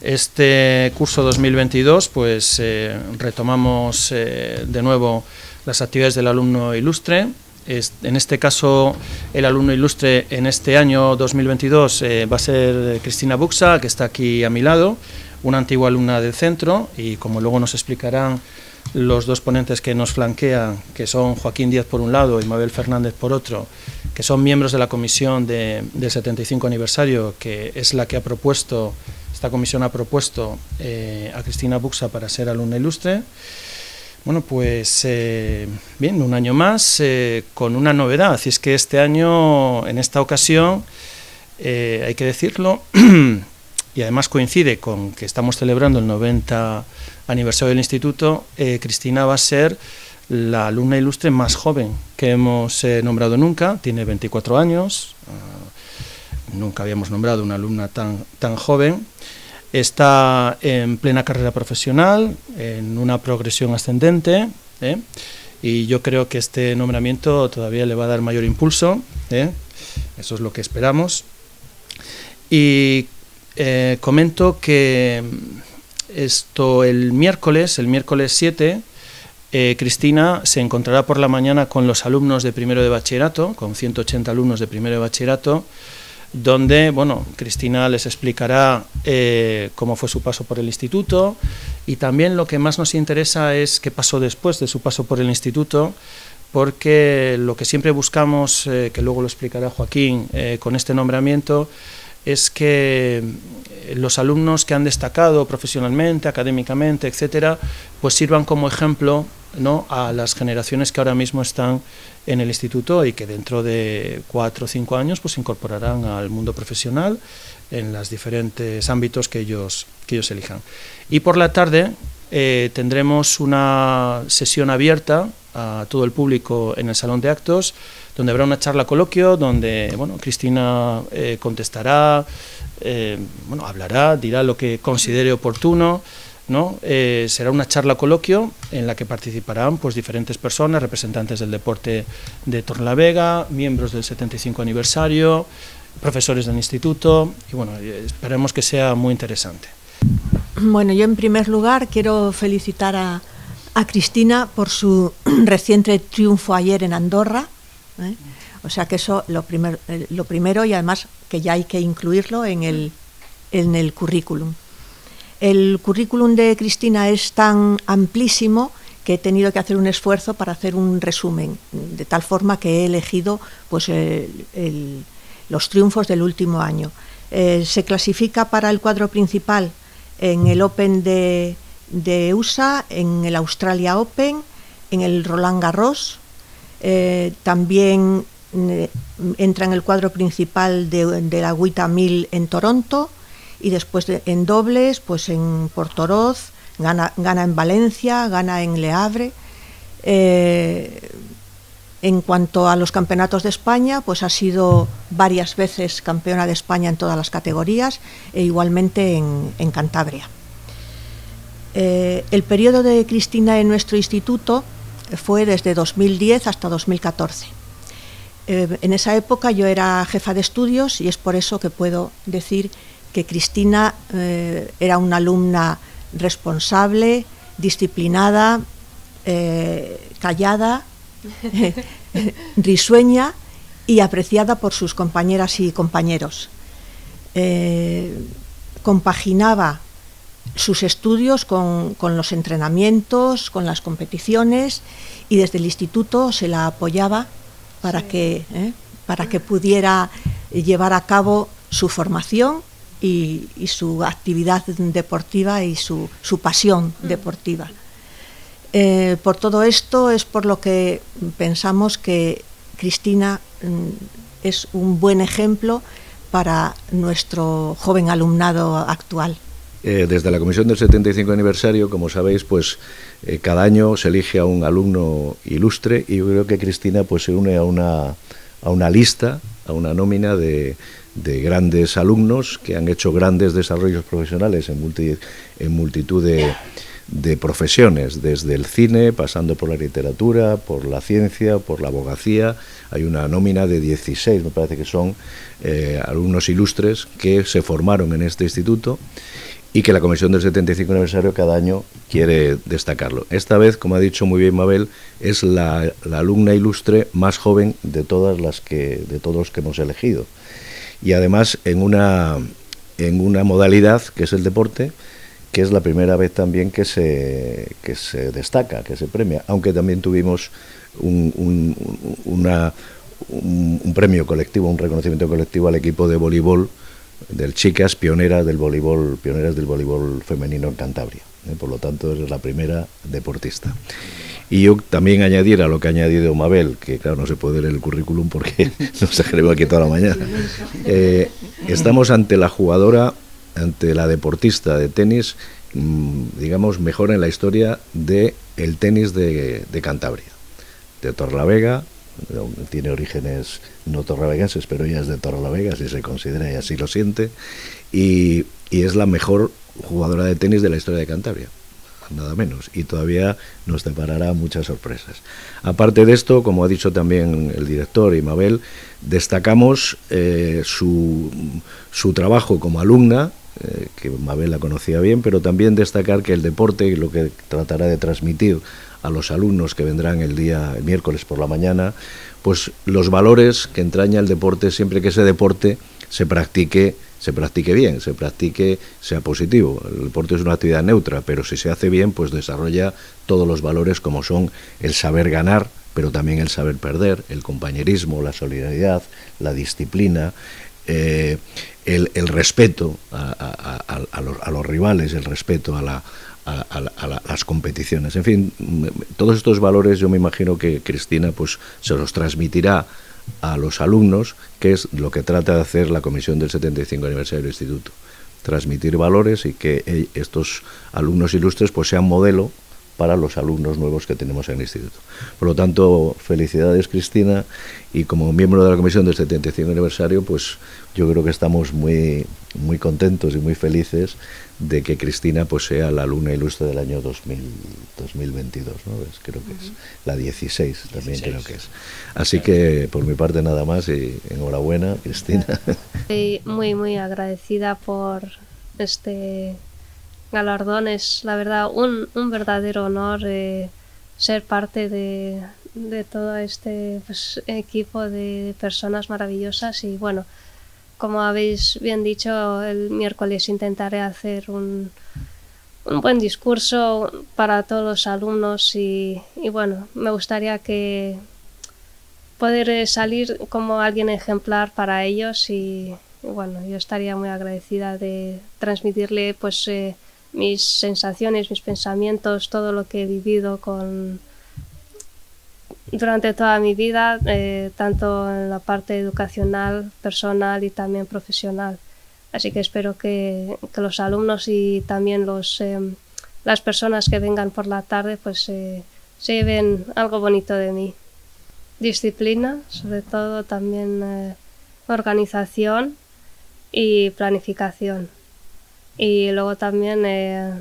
Este curso 2022, pues eh, retomamos eh, de nuevo las actividades del alumno ilustre. en este caso, el alumno ilustre en este año 2022 eh, va a ser Cristina Buxa, que está aquí a mi lado, una antigua alumna del centro, y como luego nos explicarán los dos ponentes que nos flanquean, que son Joaquín Díaz por un lado y Mabel Fernández por otro, que son miembros de la comisión del 75 aniversario, que es la que ha propuesto, esta comisión ha propuesto eh, a Cristina Buxa para ser alumna ilustre. Bueno, pues eh, bien, un año más eh, con una novedad, y es que este año, en esta ocasión, hay que decirlo, y además coincide con que estamos celebrando el 90 aniversario del instituto, Cristina va a ser la alumna ilustre más joven que hemos nombrado nunca, tiene 24 años, ah, nunca habíamos nombrado una alumna tan, tan joven, está en plena carrera profesional, en una progresión ascendente, ¿eh? y yo creo que este nombramiento todavía le va a dar mayor impulso, eso es lo que esperamos. Y comento que esto el miércoles, el miércoles 7, eh, Cristina se encontrará por la mañana con los alumnos de primero de bachillerato, con 180 alumnos de primero de bachillerato, donde, bueno, Cristina les explicará eh, cómo fue su paso por el instituto. Y también lo que más nos interesa es qué pasó después de su paso por el instituto, porque lo que siempre buscamos, eh, que luego lo explicará Joaquín con este nombramiento, es que eh, los alumnos que han destacado profesionalmente, académicamente, etcétera, pues sirvan como ejemplo ¿no? a las generaciones que ahora mismo están en el instituto y que dentro de cuatro o cinco años pues incorporarán al mundo profesional en los diferentes ámbitos que ellos, que ellos elijan. Y por la tarde eh, tendremos una sesión abierta a todo el público en el salón de actos donde habrá una charla coloquio, donde bueno, Cristina eh, contestará, eh, bueno, hablará, dirá lo que considere oportuno. ¿no? Eh, será una charla coloquio en la que participarán pues, diferentes personas, representantes del deporte de Torlavega, miembros del 75 aniversario, profesores del instituto y bueno, esperemos que sea muy interesante. Bueno, yo en primer lugar quiero felicitar a, a Cristina por su reciente triunfo ayer en Andorra. ¿Eh? O sea que eso lo, eh, lo primero y además que ya hay que incluirlo en el, en el currículum. El currículum de Cristina es tan amplísimo que he tenido que hacer un esfuerzo para hacer un resumen, de tal forma que he elegido pues, los triunfos del último año. Eh, se clasifica para el cuadro principal en el Open de, de USA, en el Australia Open, en el Roland Garros, eh, también eh, entra en el cuadro principal de, la Wita 1000 en Toronto y después en dobles, pues en Portoroz, gana, gana en Valencia, gana en Le Havre. Eh, en cuanto a los campeonatos de España, pues ha sido varias veces campeona de España en todas las categorías e igualmente en, Cantabria. el periodo de Cristina en nuestro instituto fue desde 2010 hasta 2014. Eh, en esa época yo era jefa de estudios y es por eso que puedo decir que Cristina eh, era una alumna responsable, disciplinada, eh, callada, risueña y apreciada por sus compañeras y compañeros. compaginaba sus estudios con, los entrenamientos, con las competiciones y desde el instituto se la apoyaba para, que, ¿eh? para que pudiera llevar a cabo su formación y, su actividad deportiva y su, pasión mm. deportiva. Eh, por todo esto es por lo que pensamos que Cristina mm, es un buen ejemplo para nuestro joven alumnado actual. Eh, desde la Comisión del 75 aniversario, como sabéis, pues eh, cada año se elige a un alumno ilustre y yo creo que Cristina pues se une a una, a una lista, a una nómina de, de grandes alumnos que han hecho grandes desarrollos profesionales en, multitud de, de profesiones, desde el cine, pasando por la literatura, por la ciencia, por la abogacía. Hay una nómina de 16, me parece que son eh, alumnos ilustres que se formaron en este instituto y que la Comisión del 75 aniversario cada año quiere destacarlo. Esta vez, como ha dicho muy bien Mabel, es la, alumna ilustre más joven de todas las que de todos los que hemos elegido y además en una en una modalidad que es el deporte que es la primera vez también que se, que se destaca, que se premia, aunque también tuvimos un, un, una, un, premio colectivo, un reconocimiento colectivo al equipo de voleibol del Chicas, pionera del voleibol, pioneras del voleibol femenino en Cantabria. ¿eh? Por lo tanto, es la primera deportista. Y yo también añadir a lo que ha añadido Mabel, que claro, no se puede leer el currículum porque no se escribe aquí toda la mañana. Eh, estamos ante la jugadora, ante la deportista de tenis, mm, digamos, mejor en la historia del el tenis de, de Cantabria, de Torlavega, tiene orígenes no torreveguenses, pero ella es de Torrelavega, si se considera y así lo siente, y, y, es la mejor jugadora de tenis de la historia de Cantabria, nada menos, y todavía nos deparará muchas sorpresas. Aparte de esto, como ha dicho también el director y Mabel, destacamos eh, su, su trabajo como alumna, eh, que Mabel la conocía bien, pero también destacar que el deporte, y lo que tratará de transmitir a los alumnos que vendrán el día el miércoles por la mañana, pues los valores que entraña el deporte siempre que ese deporte se practique se practique bien, se practique, sea positivo. El deporte es una actividad neutra, pero si se hace bien, pues desarrolla todos los valores como son el saber ganar, pero también el saber perder, el compañerismo, la solidaridad, la disciplina, eh, el, respeto a, los, a, los, rivales, el respeto a la, a, las competiciones. En fin, todos estos valores yo me imagino que Cristina pues se los transmitirá a los alumnos, que es lo que trata de hacer la Comisión del 75 aniversario del Instituto. Transmitir valores y que eh, estos alumnos ilustres pues sean modelo para los alumnos nuevos que tenemos en el instituto. Por lo tanto, felicidades Cristina y como miembro de la comisión del 75 aniversario, pues yo creo que estamos muy muy contentos y muy felices de que Cristina pues sea la alumna ilustre del año 2000, 2022, ¿no? creo que es la 16 también creo que es. Así que por mi parte nada más y enhorabuena Cristina. Estoy muy muy agradecida por este galardón es la verdad un, un verdadero honor eh, ser parte de, de todo este pues, equipo de personas maravillosas. Y bueno, como habéis bien dicho, el miércoles intentaré hacer un, un buen discurso para todos los alumnos. Y, y bueno, me gustaría que poder salir como alguien ejemplar para ellos. Y, bueno, yo estaría muy agradecida de transmitirle pues eh, mis sensaciones, mis pensamientos, todo lo que he vivido con durante toda mi vida, eh, tanto en la parte educacional, personal y también profesional. Así que espero que, que los alumnos y también los, eh, las personas que vengan por la tarde pues eh, se lleven algo bonito de mí. Disciplina, sobre todo también organización y planificación. Y luego también, eh,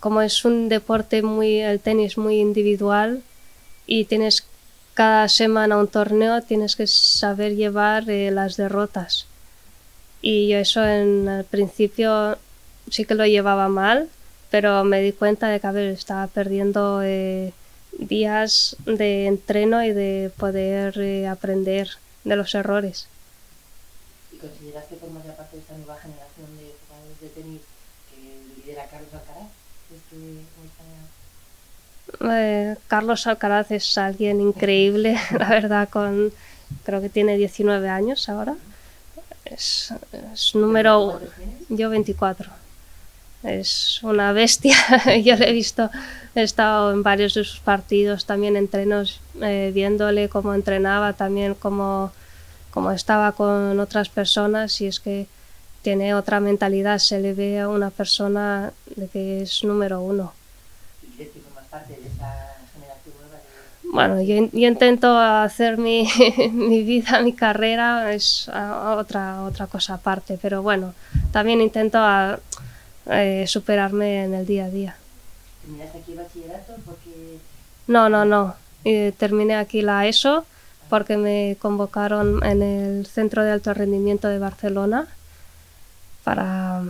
como es un deporte muy, el tenis muy individual y tienes cada semana un torneo, tienes que saber llevar eh, las derrotas. Y yo eso en el principio sí que lo llevaba mal, pero me di cuenta de que a ver, estaba perdiendo eh, días de entreno y de poder aprender de los errores. ¿Y consideras que formas parte de esta nueva generación de jugadores de tenis que lidera Carlos Alcaraz? Eh, Carlos Alcaraz es alguien increíble, la verdad, con creo que tiene 19 años ahora. Es, es número... Yo 24. Es una bestia. Yo le he visto, he estado en varios de sus partidos, también entrenos, eh, viéndole cómo entrenaba, también cómo como estaba con otras personas y es que tiene otra mentalidad, se le ve a una persona de que es número uno. ¿Y que formas parte de esa generación nueva? Bueno, yo, yo, intento hacer mi, mi, vida, mi carrera, es otra, otra cosa aparte, pero bueno, también intento a, eh, superarme en el día a día. ¿Terminaste aquí el bachillerato? Porque... No, no, no. Eh, terminé aquí la ESO porque me convocaron en el Centro de Alto Rendimiento de Barcelona para,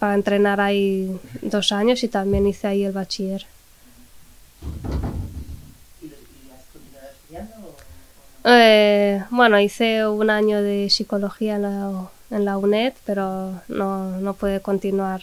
para entrenar ahí dos años y también hice ahí el bachiller. Eh, bueno, hice un año de psicología en la, en la UNED, pero no, no pude continuar